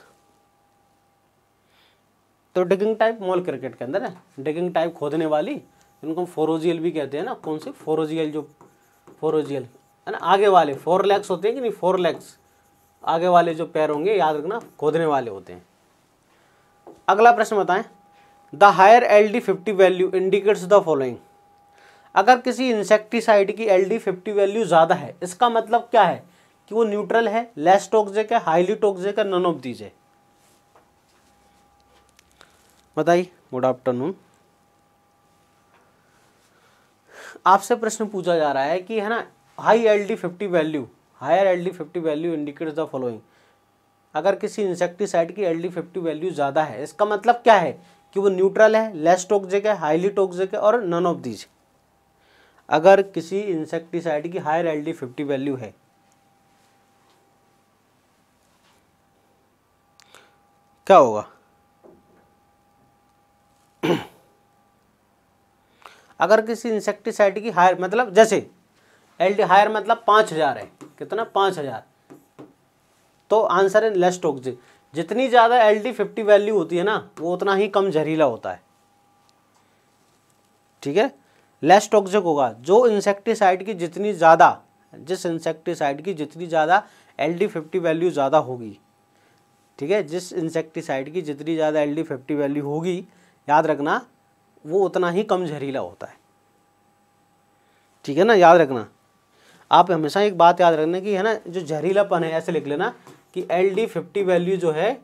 तो डिगिंग टाइप मॉल क्रिकेट के अंदर है। डिगिंग टाइप खोदने वाली इनको हम फोरोजियल भी कहते हैं ना, कौन सी? फोरोजियल जो, फोरोजियल, है ना? आगे वाले, फोर लैक्स होते हैं कि नहीं? फोर लेग्स आगे वाले जो पैर होंगे, याद रखना, खोदने वाले होते हैं। अगला प्रश्न बताएँ। The higher L D fifty value indicates the following अगर किसी इंसेक्टिसाइड की एल डी फिफ्टी वैल्यू ज़्यादा है, इसका मतलब क्या है? कि वो न्यूट्रल है लेस टॉक्सिक है हाईली टॉक्सिक है नन ऑफ़ दीज है। बताइए गुड आफ्टरनून आपसे प्रश्न पूछा जा रहा है कि, है ना high L D fifty value higher L D fifty value indicates the following अगर किसी इंसेक्टिसाइड की एल डी फिफ्टी वैल्यू ज़्यादा है, इसका मतलब क्या है? कि वो न्यूट्रल है लेस टॉक्सिक है हाईली टॉक्सिक है और नन ऑफ़ दीज अगर किसी इंसेक्टिसाइड की higher L D fifty value है, क्या होगा? अगर किसी इंसेक्टिसाइड की हायर मतलब जैसे एल डी हायर मतलब पाँच हज़ार है। कितना? पाँच हज़ार। तो आंसर है लेस टॉक्सिक। जितनी ज़्यादा एल डी फिफ्टी वैल्यू होती है ना, वो उतना ही कम जहरीला होता है। ठीक है? लेस टॉक्सिक होगा। जो इंसेक्टिसाइड की जितनी ज़्यादा, जिस इंसेक्टिसाइड की जितनी ज़्यादा एल डी फिफ्टी वैल्यू ज़्यादा होगी, ठीक है? जिस इंसेक्टिसाइड की जितनी ज़्यादा एल डी फिफ्टी वैल्यू होगी, याद रखना, वो उतना ही कम जहरीला होता है। ठीक है ना? याद रखना। आप हमेशा एक बात याद रखना कि, है ना, जो जहरीलापन है, ऐसे लिख लेना कि एल डी फिफ्टी वैल्यू जो है,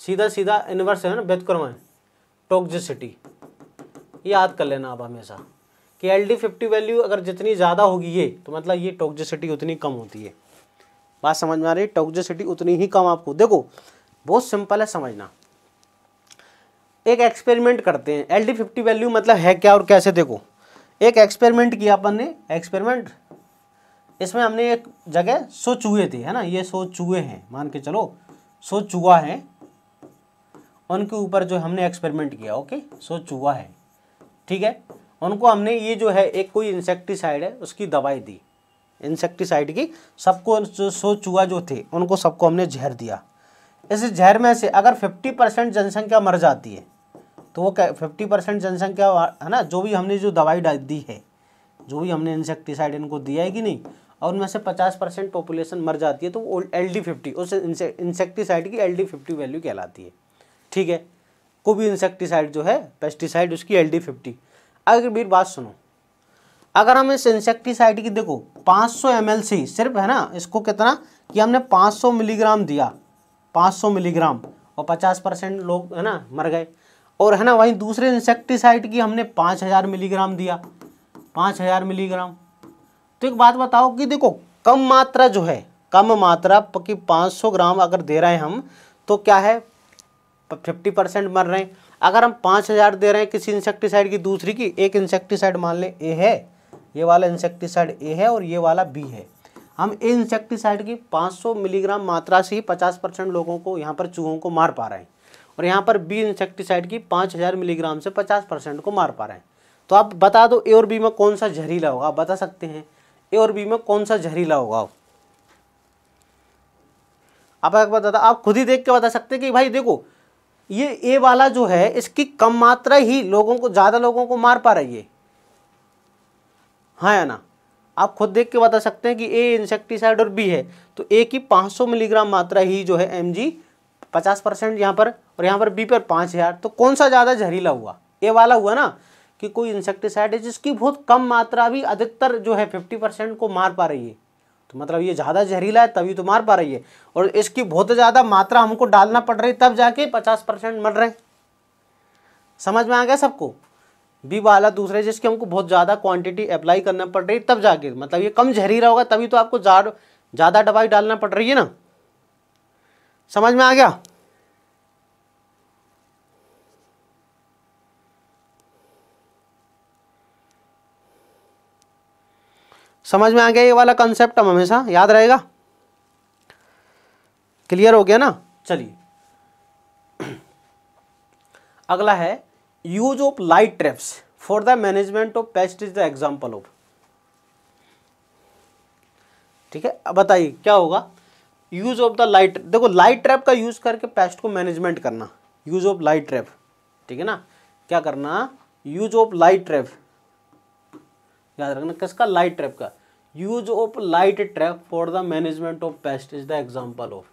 सीधा सीधा इन्वर्स है ना बेतक्रमण टॉक्सिसिटी याद कर लेना आप हमेशा कि एल डी फिफ्टी वैल्यू अगर जितनी ज़्यादा होगी ये तो मतलब ये टॉक्सिसिटी उतनी कम होती है। बात समझ में आ रही? है टॉक्सिसिटी उतनी ही कम आपको। देखो, बहुत सिंपल है समझना। एक एक्सपेरिमेंट करते हैं। एल डी फिफ्टी वैल्यू मतलब है क्या और कैसे? देखो, एक एक्सपेरिमेंट किया अपन ने। एक्सपेरिमेंट इसमें हमने एक जगह सो चूहे थे, है ना? ये सो चूहे हैं। मान के चलो सो चूहा है। उनके ऊपर जो हमने एक्सपेरिमेंट किया ओके सो चूहा है। ठीक है? उनको हमने ये जो है, एक कोई इंसेक्टिसाइड है, उसकी दवाई दी। इंसेक्टिसाइड की सबको जो सो चूहा जो थे, उनको सबको हमने जहर दिया। इस जहर में से अगर फिफ्टी परसेंट जनसंख्या मर जाती है तो वो क्या फिफ्टी परसेंट जनसंख्या, है ना? जो भी हमने जो दवाई दी है, जो भी हमने इंसेक्टिसाइड इनको दिया है कि नहीं और उनमें से पचास परसेंट पॉपुलेशन मर जाती है तो वो एल डी फिफ्टी उस इंसेक्टिसाइड की एल डी फिफ्टी वैल्यू कहलाती है। ठीक है? कोई भी इंसेक्टिसाइड जो है पेस्टिसाइड उसकी एल डी फिफ्टी अगर मेरी बात सुनो। अगर हम इस इंसेक्टिसाइड की, देखो 500 सौ एम से सिर्फ़, है ना, इसको कितना? कि हमने 500 मिलीग्राम दिया। 500 मिलीग्राम। और 50 परसेंट लोग, है ना, मर गए। और, है ना, वहीं दूसरे इंसेक्टिसाइड की हमने 5000 मिलीग्राम दिया। 5000 मिलीग्राम। तो एक बात बताओ कि देखो, कम मात्रा जो है, कम मात्रा कि 500 ग्राम अगर दे रहे हैं हम तो क्या है? फिफ्टी परसेंट मर रहे हैं। अगर हम पाँच हज़ार दे रहे हैं किसी इंसेक्टिसाइड की, दूसरी की, एक इंसेक्टिसाइड मान लें, ए है, ये वाला इंसेक्टिसाइड ए है और ये वाला बी है। हम ए इंसेक्टिसाइड की 500 मिलीग्राम मात्रा से ही 50 परसेंट लोगों को यहाँ पर चूहों को मार पा रहे हैं और यहाँ पर बी इंसेक्टिसाइड की 5000 मिलीग्राम से 50 परसेंट को मार पा रहे हैं। तो आप बता दो ए और बी में कौन सा जहरीला होगा, आप बता सकते हैं। ए और बी में कौन सा जहरीला होगा? आप एक बता आप खुद ही देख के बता सकते हैं कि भाई देखो, ये ए वाला जो है, इसकी कम मात्रा ही लोगों को, ज़्यादा लोगों को मार पा रही है। हाँ या ना? आप खुद देख के बता सकते हैं कि ए इंसेक्टिसाइड और बी है तो ए की 500 मिलीग्राम मात्रा ही जो है एम जी पचास परसेंट यहाँ पर, और यहाँ पर बी पर पाँच हज़ार तो कौन सा ज़्यादा जहरीला हुआ? ए वाला हुआ ना? कि कोई इंसेक्टिसाइड है जिसकी बहुत कम मात्रा भी अधिकतर जो है फिफ्टी परसेंट को मार पा रही है। तो मतलब ये ज़्यादा जहरीला है, तभी तो मार पा रही है। और इसकी बहुत ज़्यादा मात्रा हमको डालना पड़ रही तब जाके पचास परसेंट मर रहे समझ में आ गया सबको? बी वाला दूसरे जिसकी हमको बहुत ज़्यादा क्वांटिटी अप्लाई करना पड़ रही तब जाके। मतलब ये कम जहरीला होगा, तभी तो आपको ज़्यादा दवाई डालना पड़ रही है ना? समझ में आ गया? समझ में आ गया ये वाला कंसेप्ट हम हमेशा? याद रहेगा? क्लियर हो गया ना? चलिए। अगला है use of light traps for the management of pest is the example of ठीक है? अब बताइए, क्या होगा? यूज़ ऑफ़ द लाइट देखो लाइट ट्रैप का यूज़ करके पेस्ट को मैनेजमेंट करना। यूज़ ऑफ़ लाइट ट्रैप ठीक है ना? क्या करना? यूज़ ऑफ़ लाइट ट्रैप याद रखना, किसका? लाइट ट्रैप का। Use of light trap for the management of pest is the example of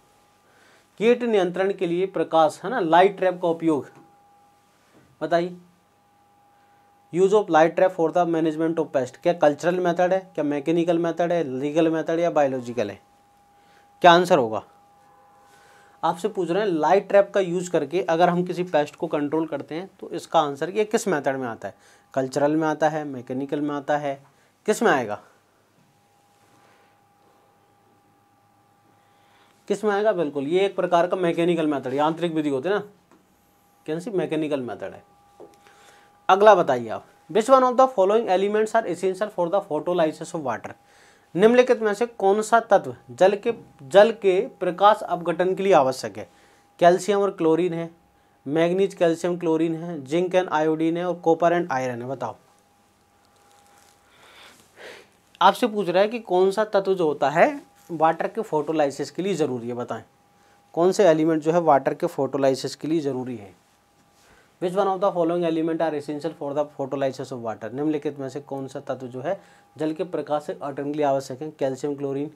कीट नियंत्रण के लिए प्रकाश, है ना? लाइट ट्रैप का उपयोग। बताइए। Use of light trap for the management of pest क्या कल्चरल मेथड है? क्या मैकेनिकल मेथड है? लीगल मेथड या बायोलॉजिकल है? क्या आंसर होगा? आपसे पूछ रहे हैं लाइट ट्रैप का यूज़ करके अगर हम किसी पेस्ट को कंट्रोल करते हैं तो इसका आंसर ये किस मेथड में आता है? कल्चरल में आता है मैकेनिकल में आता है। किसमें आएगा? किसमें आएगा? बिल्कुल, ये एक प्रकार का मैकेनिकल मेथड, यांत्रिक विधि होती है ना? Can see? मैकेनिकल मेथड है। अगला बताइए आप। Which one of the following elements are essential for the photolysis of water निम्नलिखित में से कौन सा तत्व जल के जल के प्रकाश अपघटन के लिए आवश्यक है? कैल्शियम और क्लोरीन है, मैग्नीज, कैल्शियम, क्लोरीन है, जिंक एंड आयोडीन है और कॉपर एंड आयरन है, बताओ। आपसे पूछ रहा है कि कौन सा तत्व जो होता है वाटर के फोटोलाइसिस के लिए ज़रूरी है, बताएँ। कौन से एलिमेंट जो है वाटर के फोटोलाइसिस के लिए ज़रूरी है? Which one of the following element are essential for the photolysis of water निम्नलिखित में से कौन सा तत्व जो है जल के प्रकाश से अटन के लिए आवश्यक है? Calcium chlorine,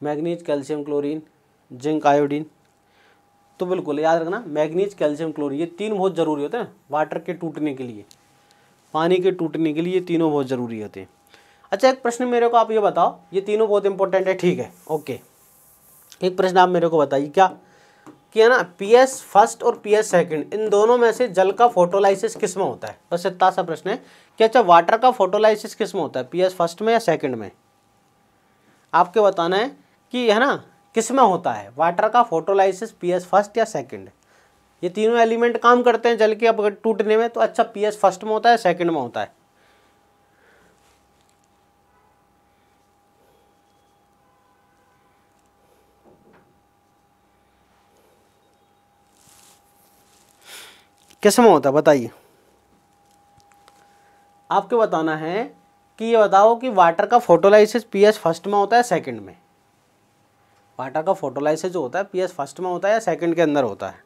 manganese calcium chlorine, zinc iodine. तो बिल्कुल याद रखना, मैग्नीज कैल्शियम क्लोरीन, ये तीन बहुत ज़रूरी होते हैं, वाटर के टूटने के लिए। पानी के टूटने के लिए ये तीनों बहुत ज़रूरी होते हैं। अच्छा एक प्रश्न मेरे को आप ये बताओ, ये तीनों बहुत इंपॉर्टेंट है, ठीक है ओके एक प्रश्न आप मेरे को बताइए, क्या कि है ना पी एस फ़र्स्ट और पी एस सेकेंड इन दोनों में से जल का फोटोलाइसिस किसमें होता है? बस इतना सा प्रश्न है, कि अच्छा वाटर का फोटोलाइसिस किसमें होता है पी एस फ़र्स्ट में या सेकेंड में? आपके बताना है कि, है ना, किसमें होता है वाटर का फोटोलाइसिस पी एस फ़र्स्ट या सेकेंड ये तीनों एलिमेंट काम करते हैं जल के, अब टूटने में तो अच्छा पी एस फ़र्स्ट में होता है सेकेंड में होता है? किसमें होता है, बताइए। आपको बताना है कि ये बताओ कि वाटर का फोटोलाइसिस पीएच फ़र्स्ट में होता है सेकंड में? वाटर का फोटोलाइसिस जो होता है पीएच फ़र्स्ट में होता है या सेकंड के अंदर होता है?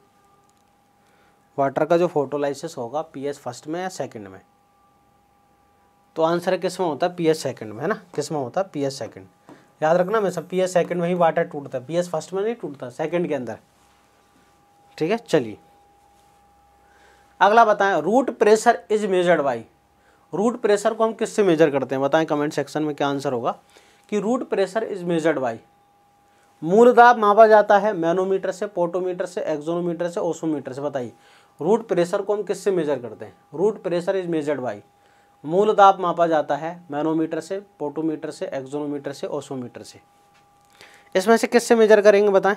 वाटर का जो फोटोलाइसिस होगा पीएच फ़र्स्ट में या सेकंड में तो आंसर किसमें होता है पीएच सेकंड में है ना? किसमें होता है पीएच सेकंड याद रखना मैं सब पीएच सेकंड में ही वाटर टूटता है। पीएच फ़र्स्ट में नहीं टूटता सेकंड के अंदर। ठीक है? चलिए। अगला बताएँ root pressure is measured by root pressure को हम किससे मेजर करते हैं? बताएँ कमेंट सेक्शन में क्या आंसर होगा। कि root pressure is measured by मूल दाब मापा जाता है मैनोमीटर से, पोटोमीटर से एक्जोनोमीटर से, ओसोमीटर से। बताइए रूट प्रेशर को हम किससे मेजर करते हैं? Root pressure is measured by मूल दाब मापा जाता है मैनोमीटर से, पोटोमीटर से एक्जोनोमीटर से, ओसोमीटर से। इसमें से किससे मेजर करेंगे बताएँ?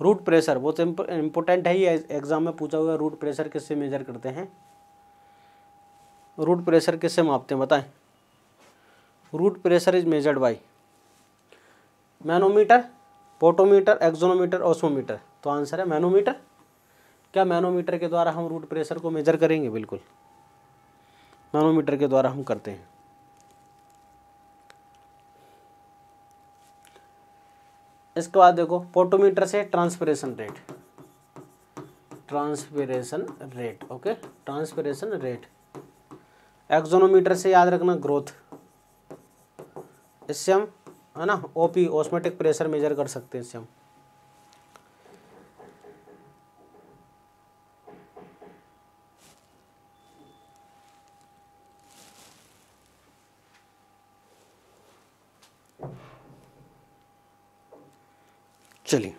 रूट प्रेशर बहुत इम्पोर्टेंट है ये एग्ज़ाम में पूछा हुआ रूट प्रेशर किससे मेजर करते हैं? रूट प्रेशर किससे मापते हैं बताएँ? Root pressure is measured by manometer potometer auxanometer osmometer तो आंसर है मैनोमीटर क्या मैनोमीटर के द्वारा हम रूट प्रेशर को मेजर करेंगे? बिल्कुल। मैनोमीटर के द्वारा हम करते हैं। इसके बाद देखो पोटोमीटर से transpiration rate transpiration rate okay transpiration rate auxanometer से याद रखना ग्रोथ इससे हम, है ना ओपी ऑस्मेटिक प्रेशर मेजर कर सकते हैं इससे हम। चलिए,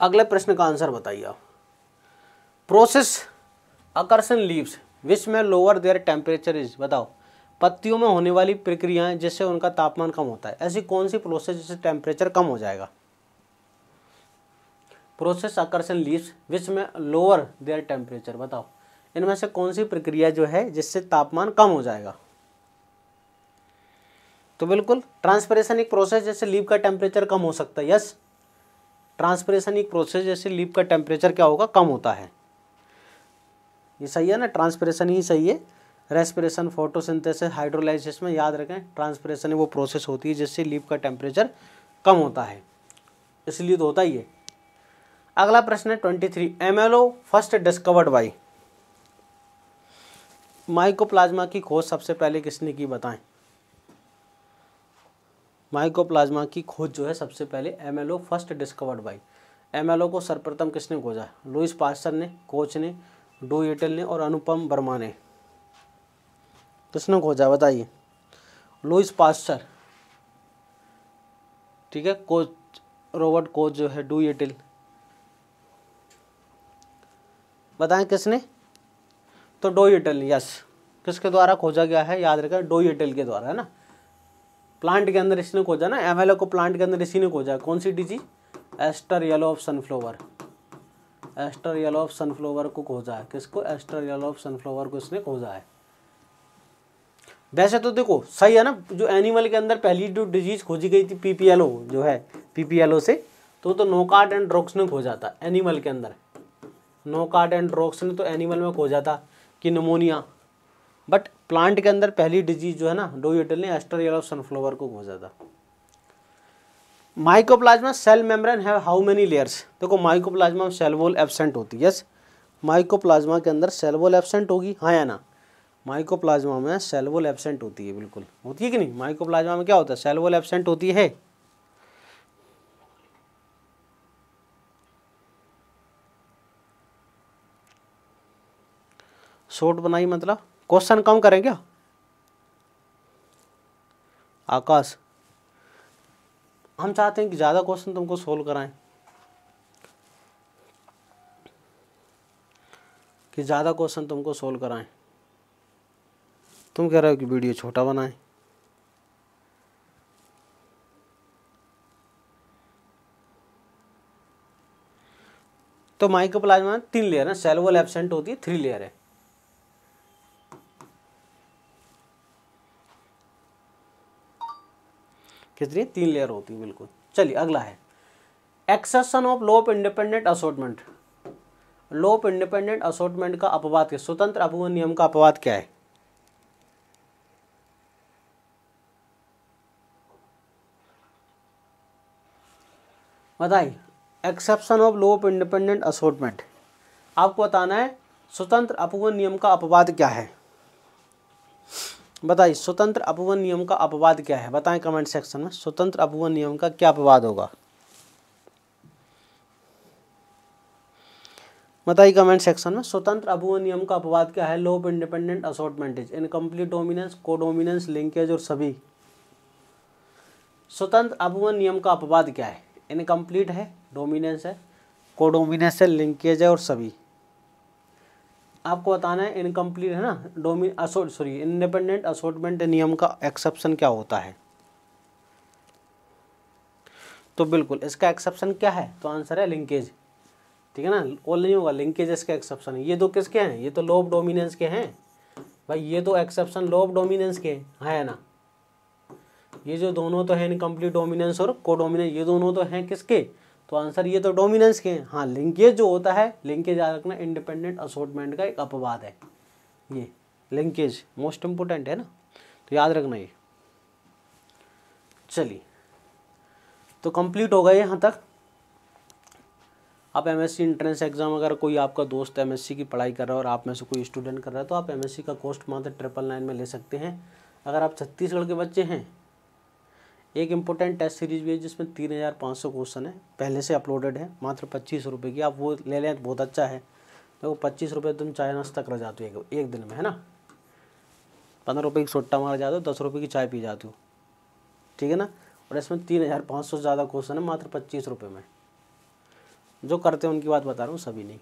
अगले प्रश्न का आंसर बताइए आप। प्रोसेस आकर्षण लीव्स विच में लोअर देयर टेम्परेचर इज़ बताओ, पत्तियों में होने वाली प्रक्रियाएँ जिससे उनका तापमान कम होता है, ऐसी कौन सी प्रोसेस जिससे टेम्परेचर कम हो जाएगा? प्रोसेस आकर्षण लीव्स विच में लोअर देयर टेम्परेचर बताओ, इनमें से कौन सी प्रक्रिया जो है जिससे तापमान कम हो जाएगा? तो बिल्कुल ट्रांसपरेशन एक प्रोसेस जैसे लीव का टेम्परेचर कम हो सकता है यस ट्रांसपरेशन एक प्रोसेस जैसे लीव का टेम्परेचर क्या होगा? कम होता है। ये सही है ना? ट्रांसपरेशन ही सही है। रेस्पिरेशन फोटोसिंथेसिस हाइड्रोलाइसिस में याद रखें ट्रांसपरेशन वो प्रोसेस होती है जिससे लीव का टेम्परेचर कम होता है। इसलिए तो होता ही है। अगला प्रश्न है twenty three M L O first discovered by mycoplasma की खोज सबसे पहले किसने की बताएँ? माइकोप्लाज्मा की खोज जो है सबसे पहले MLO first discovered by MLO को सर्वप्रथम किसने खोजा? लुइस पास्टर ने, कोच ने, डो एटल ने और अनुपम वर्मा ने। किसने खोजा? बताइए। लुइस पास्टर ठीक है, कोच, रॉबर्ट कोच जो है, डू एटिल बताएँ किसने? तो डो एटल यस किसके द्वारा खोजा गया है? याद रखें, डो एटल के द्वारा, है ना? प्लांट के अंदर इसने खोजा ना एम को प्लांट के अंदर इसी ने खोजा। कौन सी disease? Aster yellow of sunflower. Aster yellow of sunflower को खोजा है। किसको? एस्टर येलो ऑफ़ सनफ्लावर को इसने खोजा है। वैसे तो देखो, सही है ना, जो एनिमल के अंदर पहली जो डिज़ीज़ खोजी गई थी पीपीएलओ जो है पीपीएलओ से तो तो नोकार्ट एंड ड्रॉक्स ने खोजा था, एनिमल के अंदर। नोकार्ट एंड ड्रॉक्स ने तो एनिमल में खोजा था, कि नमोनिया बट प्लांट के अंदर पहली डिज़ीज़ जो है ना डोएटल ने एस्टर येलो सनफ्लावर को खोजा था माइकोप्लाज्मा सेल मेम्ब्रेन है हाउ मेनी लेयर्स देखो माइकोप्लाज्मा में सेल वॉल एबसेंट होती है यस माइकोप्लाज्मा के अंदर सेल वॉल एबसेंट होगी हाँ या ना? माइकोप्लाज्मा में सेल वॉल एबसेंट होती है, बिल्कुल। होती है कि नहीं? माइकोप्लाज्मा में क्या होता है? सेल वॉल एबसेंट होती है। शॉर्ट बनाई मतलब? क्वेश्चन कम करें क्या? आकाश, हम चाहते हैं कि ज़्यादा क्वेश्चन तुमको सोल्व कराएँ। कि ज़्यादा क्वेश्चन तुमको सोल्व कराएँ। तुम कह रहे हो कि वीडियो छोटा बनाएँ। तो माइक्रोप्लाज्मा तीन लेयर है सेल वॉल एबसेंट होती है थ्री लेयर है। कितनी तीन लेयर होती है, बिल्कुल। चलिए, अगला है। Exception of law independent assortment law independent assortment का अपवाद क्या? स्वतंत्र अपवन नियम का अपवाद क्या है? बताइए exception of law of independent assortment आपको बताना है, स्वतंत्र अपवन नियम का अपवाद क्या है? बताइए, स्वतंत्र अपवन नियम का अपवाद क्या है? बताएँ कमेंट सेक्शन में, स्वतंत्र अपवन नियम का क्या अपवाद होगा? बताइए कमेंट सेक्शन में, स्वतंत्र अपवन नियम का अपवाद क्या है? Law of independent assortment incomplete dominance codominance linkage और सभी। स्वतंत्र अपवन नियम का अपवाद क्या है? इनकम्प्लीट है डोमिनेंस है कोडोमिनेंस है लिंकेज है और सभी। आपको बताना है इनकम्प्लीट है ना? डोमि असोट सॉरी इंडिपेंडेंट असोटमेंट नियम का एक्सेप्शन क्या होता है? तो बिल्कुल, इसका एक्सेप्शन क्या है? तो आंसर है लिंकेज ठीक है ना? ऑल नहीं होगा लिंकेज इसका एक्सेप्शन ये दो किसके हैं? ये तो लोब डोमिनेंस के हैं। भाई, ये तो एक्सेप्शन लोब डोमिनेंस के हैं, है ना? ये जो दोनों तो है इनकम्प्लीट डोमिनेंस और कोडोमिनेंस ये दोनों तो हैं किसके? तो आंसर ये तो डोमिनेंस के हैं। हाँ लिंकेज जो होता है लिंकेज याद रखना इंडिपेंडेंट असोटमेंट का एक अपवाद है। ये लिंकेज मोस्ट इम्पोर्टेंट है ना? तो याद रखना ये। चलिए तो कंप्लीट हो गए यहाँ तक। आप M S C entrance exam अगर कोई आपका दोस्त एम एस सी की पढ़ाई कर रहा है और आप में से कोई स्टूडेंट कर रहा है तो आप एम एस सी का कोस्ट मात्र ट्रिपल नाइन में ले सकते हैं। अगर आप छत्तीसगढ़ के बच्चे हैं एक इम्पोर्टेंट टेस्ट सीरीज़ भी है जिसमें तीन हज़ार पाँच सौ क्वेश्चन है। पहले से अपलोडेड है, मात्र पच्चीस रुपये की। आप वो ले लें तो बहुत अच्छा है। देखो, पच्चीस रुपये तुम चाय नाश्ता कर जाते हो एक एक दिन में, है ना? पंद्रह रुपये की सोट्टा मार जाते हो, दस रुपये की चाय पी जाती हो। ठीक है ना? और इसमें तीन हज़ार पाँच सौ ज़्यादा क्वेश्चन है, मात्र पच्चीस रुपये में। जो करते हैं, उनकी बात बता रहा हूँ, सभी नहीं।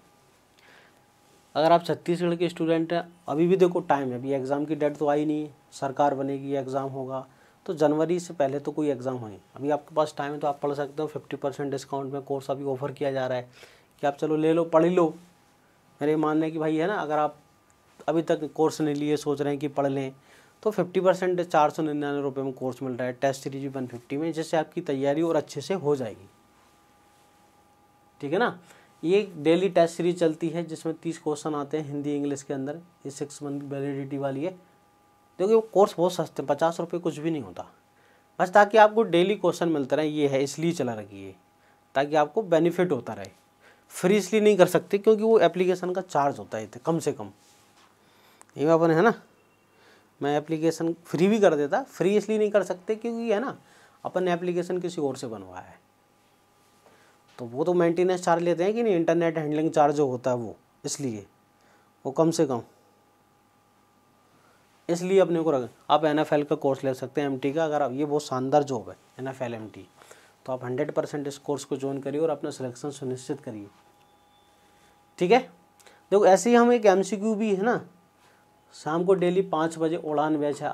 अगर आप छत्तीसगढ़ के स्टूडेंट हैं, अभी भी देखो टाइम है। अभी एग्ज़ाम की डेट तो आई नहीं। सरकार बनेगी एग्ज़ाम होगा। तो जनवरी से पहले तो कोई एग्ज़ाम हो नहीं अभी आपके पास टाइम है तो आप पढ़ सकते हो। फिफ्टी परसेंट डिस्काउंट में कोर्स अभी ऑफ़र किया जा रहा है कि आप चलो ले लो, पढ़ लो। मेरे मानने की भाई है ना, अगर आप अभी तक कोर्स नहीं लिए, सोच रहे हैं कि पढ़ लें तो फिफ्टी परसेंट चार सौ निन्यानवे रुपये में कोर्स मिल रहा है। टेस्ट सीरीज़ भी वन फिफ्टी में, जिससे आपकी तैयारी और अच्छे से हो जाएगी। ठीक है ना? ये डेली टेस्ट सीरीज़ चलती है, जिसमें तीस क्वेश्चन आते हैं हिंदी इंग्लिश के अंदर। ये सिक्स मंथ वैलिडिटी वाली है। देखिए वो कोर्स बहुत सस्ते हैं, पचास रुपये कुछ भी नहीं होता। बस ताकि आपको डेली क्वेश्चन मिलता रहे, ये है, इसलिए चला रखी है। ताकि आपको बेनिफिट होता रहे। फ्री इसलिए नहीं कर सकते, क्योंकि वो एप्लीकेशन का चार्ज होता है कम से कम। ये अपन है ना? मैं एप्लीकेशन फ्री भी कर देता फ्री इसलिए नहीं कर सकते, क्योंकि है ना, अपन ने एप्लीकेशन किसी और से बनवाया है। तो वो तो मेंटेनेंस चार्ज लेते हैं कि नहीं इंटरनेट हैंडलिंग चार्ज जो होता है वो, इसलिए, वो कम से कम। इसलिए अपने को रखें आप एनएफएल का कोर्स ले सकते हैं एमटी का, अगर आप ये बहुत शानदार जॉब है एन एफ़ एल तो आप हंड्रेड परसेंट इस कोर्स को ज्वाइन करिए और अपना सिलेक्शन सुनिश्चित करिए। ठीक है? देखो, ऐसे ही हम एक एमसीक्यू भी है ना, शाम को डेली पाँच बजे उड़ान बैच है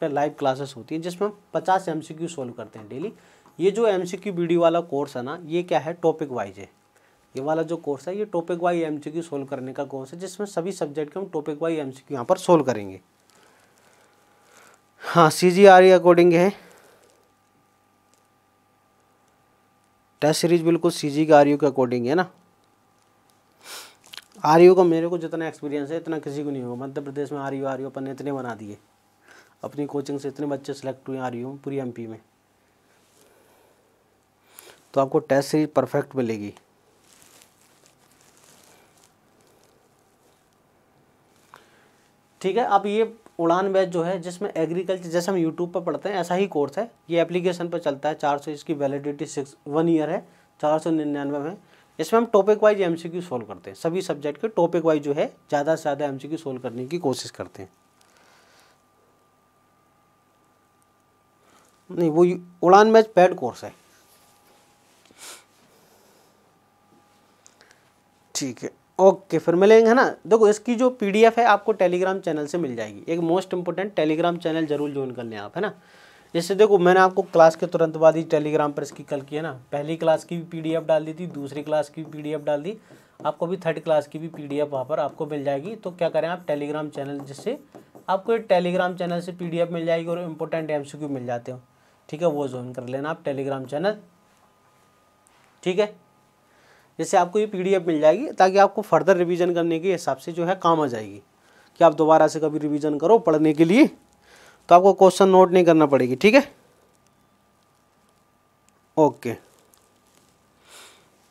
पे लाइव क्लासेस होती हैं, जिसमें हम पचास एम सोल्व करते हैं डेली ये जो एम सी वीडियो वाला कोर्स है ना, ये क्या है? टॉपिक वाइज है। ये वाला जो कोर्स है, ये topic wise M C solve करने का कोर्स है, जिसमें सभी सब्जेक्ट के हम टॉपिक वाइज एम सी यहाँ पर सोल्व करेंगे। हाँ सी जी आर अकॉर्डिंग है। टेस्ट सीरीज़ बिल्कुल सी जी का आर यू के अकॉर्डिंग है ना। आर यू का मेरे को जितना एक्सपीरियंस है, इतना किसी को नहीं होगा। मध्य प्रदेश में आर यू आर यू अपन ने इतने बना दिए। अपनी कोचिंग से इतने बच्चे सेलेक्ट हुए आर यू पूरी एमपी में। तो आपको टेस्ट सीरीज़ परफेक्ट मिलेगी। ठीक है, आप ये उड़ान बैच जो है, जिसमें एग्रीकल्चर जैसे हम यूट्यूब पर पढ़ते हैं, ऐसा ही कोर्स है। ये एप्लीकेशन पर चलता है, चार सौ इसकी वैलिडिटी सिक्स वन ईयर है, चार सौ निन्यानवे में। इसमें हम topic wise M C Q solve करते हैं। सभी सब्जेक्ट के टॉपिक वाइज जो है, ज़्यादा से ज़्यादा एम सी क्यू सोल्व करने की कोशिश करते हैं। नहीं, वो उड़ान बैच पेड कोर्स है। ठीक है। ओके, फिर मिलेंगे, है ना? देखो, इसकी जो पीडीएफ है आपको टेलीग्राम चैनल से मिल जाएगी। एक मोस्ट इंपॉर्टेंट टेलीग्राम चैनल ज़रूर ज्वाइन कर लें आप, है ना? जैसे देखो, मैंने आपको क्लास के तुरंत बाद ही टेलीग्राम पर इसकी कल की, है ना? पहली क्लास की भी पीडीएफ डाल दी थी, दूसरी क्लास की भी पीडीएफ डाल दी। आपको भी थर्ड क्लास की भी पीडीएफ वहाँ पर आपको मिल जाएगी। तो क्या करें आप, टेलीग्राम चैनल जिससे आपको एक टेलीग्राम चैनल से पीडीएफ मिल जाएगी और इम्पोर्टेंट एमसीक्यू मिल जाते हो। ठीक है, वो ज्वाइन कर लेना आप टेलीग्राम चैनल। ठीक है? जैसे आपको ये पीडीएफ मिल जाएगी ताकि आपको फर्दर रिवीजन करने के हिसाब से जो है काम आ जाएगी। कि आप दोबारा से कभी रिवीजन करो पढ़ने के लिए तो आपको क्वेश्चन नोट नहीं करना पड़ेगी, ठीक है? ओके।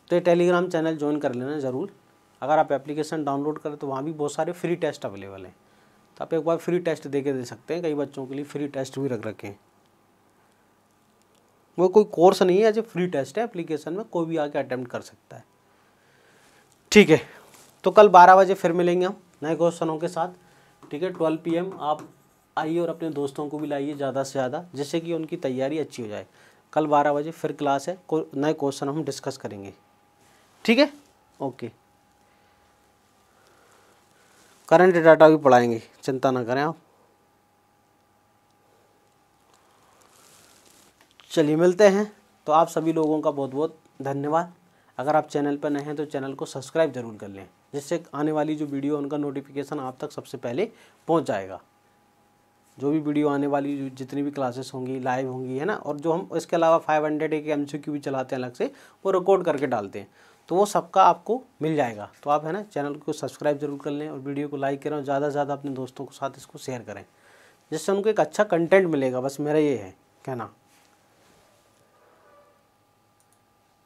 तो ये टेलीग्राम चैनल ज्वाइन कर लेना ज़रूर। अगर आप एप्लीकेशन डाउनलोड करें तो वहाँ भी बहुत सारे फ्री टेस्ट अवेलेबल हैं। तो आप एक बार फ्री टेस्ट दे के दे सकते हैं, कई बच्चों के लिए फ्री टेस्ट भी रख रखे वो कोई कोर्स नहीं है ए फ्री टेस्ट है, एप्लीकेशन में कोई भी आके अटैम्प्ट कर सकता है। ठीक है। तो कल बारह बजे फिर मिलेंगे हम नए क्वेश्चनों के साथ। ठीक है ट्वेल्व पी आप आइए और अपने दोस्तों को भी लाइए ज़्यादा से ज़्यादा, जिससे कि उनकी तैयारी अच्छी हो जाए। कल बारह बजे फिर क्लास है नए क्वेश्चन हम डिस्कस करेंगे। ठीक है? ओके करंट डाटा भी पढ़ाएँगे, चिंता ना करें आप। चलिए मिलते हैं। तो आप सभी लोगों का बहुत बहुत धन्यवाद। अगर आप चैनल पर नए हैं तो चैनल को सब्सक्राइब ज़रूर कर लें, जिससे आने वाली जो वीडियो उनका नोटिफिकेशन आप तक सबसे पहले पहुँच जाएगा। जो भी वीडियो आने वाली, जितनी भी क्लासेस होंगी लाइव होंगी, है ना? और जो हम इसके अलावा फाइव हंड्रेड एक एम भी चलाते हैं अलग से, वो रिकॉर्ड करके डालते हैं। तो वो सबका आपको मिल जाएगा। तो आप, है ना, चैनल को सब्सक्राइब ज़रूर कर लें और वीडियो को लाइक करें और ज़्यादा से ज़्यादा अपने दोस्तों के साथ इसको शेयर करें, जिससे उनको एक अच्छा कंटेंट मिलेगा। बस मेरा ये है, कहना।